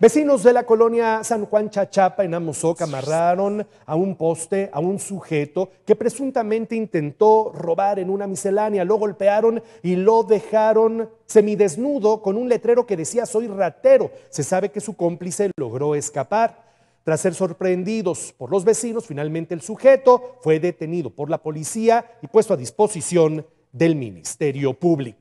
Vecinos de la colonia San Juan Chachapa en Amozoc amarraron a un poste a un sujeto que presuntamente intentó robar en una miscelánea. Lo golpearon y lo dejaron semidesnudo con un letrero que decía soy ratero. Se sabe que su cómplice logró escapar. Tras ser sorprendidos por los vecinos, finalmente el sujeto fue detenido por la policía y puesto a disposición del Ministerio Público.